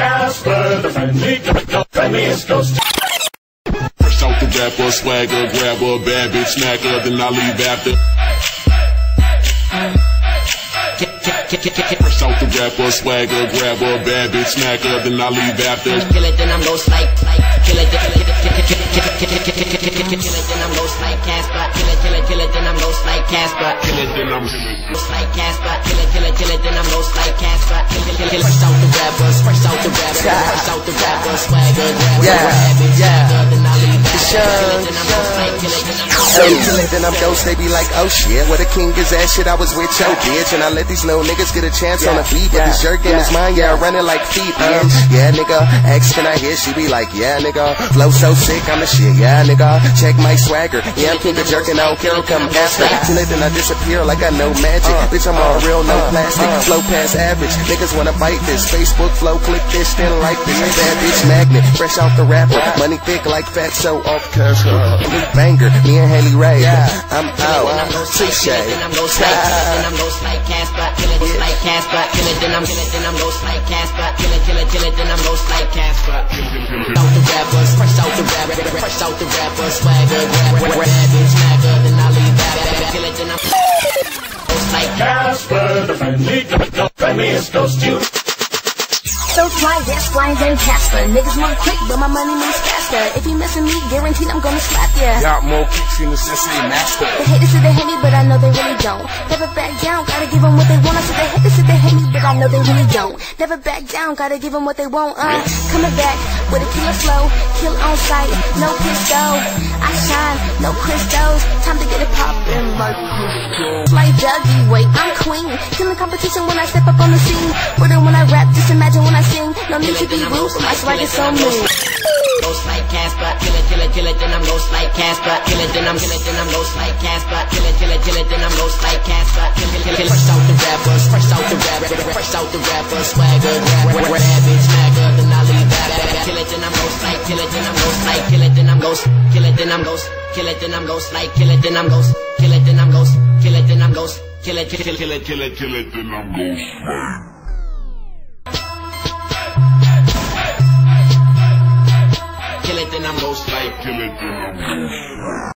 Casper, the friendly, friendliest ghost. Fresh out the rapper, swagger, grabber, bad bitch smacker, then I leave after. Fresh out the rapper, swagger, grabber, bad bitch smacker, then I leave after. Kill it, then I'm ghost like, kill it, kill it, kill it, kill it, kill it, kill it, kill it, then I'm ghost like Casper. Kill it, kill it, kill it, then I'm ghost like Casper. Kill it, then I'm like Casper. Kill it, kill it, kill it, then I'm ghost like Casper. Kill it, kill it, fresh out the rappers, fresh out the rappers, fresh out the rappers, swagger, grabber, Yeah, rabbit, yeah. swagger, then I leave after. Kill it, then I'm ghost like, kill it, I'm ghost So then I'm ghost, they be like, oh shit, what the king is that shit, I was with your bitch, and I let these little niggas get a chance on the beat, but this jerk in his mind, yeah, I run it like feet, uh-huh. man. Yeah, nigga, X can I hear, she be like, yeah, nigga, flow so sick, I'm the shit, yeah, nigga, check my swagger, yeah, I'm king of jerk, and I don't care who come after, till then I disappear like I know magic, uh, bitch, I'm all uh, real, no uh, plastic, flow past average, niggas wanna bite this, Facebook flow, click this, then like this, bad bitch magnet, fresh out the rapper, money thick like fat, so off cash, new banger, me and Haley Ray, I'm out, then I'm kill it, then I'm ghost like Casper. Kill it, like Casper. Kill it, then I'm, kill it, then I'm ghost like Casper. Kill it, kill it, kill it, then I'm ghost like Casper. Out the rappers, fresh out the rapper, fresh out the rappers, swagger, grab, then I leave back. Kill it, then I'm ghost like Casper, the friendly, the friendliest ghost you. So fly, that's flying than Casper. Niggas move quick, but my money moves faster. If you messing me, guaranteed I'm gonna slap ya. Got more kicks in the sesame master. The haters say they hate me, but I know they really don't. Never back down, gotta give them what they want. I said the haters say they hate me, but I know they really don't. Never back down, gotta give them what they want. Uh, coming back with a killer flow, kill on sight, no pistol. I shine, no crystals. Time to get it poppin', my crystal. Like Dougie, wait, I'm queen. Killing competition when I step up on the scene. Wording when I rap, just imagine when I sing. No need to be rude, but my swag is so mean. Ghost like Casper, kill it, kill it, kill it, then I'm ghost like Casper. Kill it, then I'm, kill it, then I'm ghost like Casper. Kill it, kill it, kill it, then I'm ghost like Casper. Kill it, kill it, fresh out the rappers, fresh out the rappers, fresh out the rappers, swagger, rabbit, smacker, then I leave back. Kill it, then I'm ghost like, kill it, then I'm ghost like, kill it, then I'm ghost, kill it, then I'm ghost, kill it, then I'm ghost like, kill it, then I'm ghost, kill it, then I'm ghost, kill it, then I'm ghost, kill it, kill it, kill it, kill it, kill it, then I'm ghost. kill it, then I'm ghost like. Kill it, then I'm ghost.